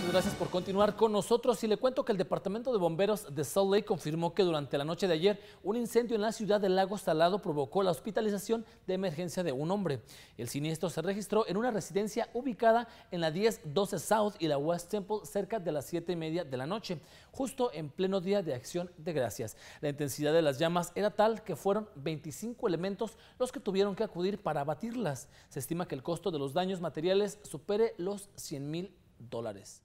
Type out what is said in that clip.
Muchas gracias por continuar con nosotros y le cuento que el Departamento de Bomberos de Salt Lake confirmó que durante la noche de ayer un incendio en la ciudad del Lago Salado provocó la hospitalización de emergencia de un hombre. El siniestro se registró en una residencia ubicada en la 1012 South y la West Temple cerca de las 7 y media de la noche, justo en pleno día de acción de gracias. La intensidad de las llamas era tal que fueron 25 elementos los que tuvieron que acudir para abatirlas. Se estima que el costo de los daños materiales supere los 100 mil dólares.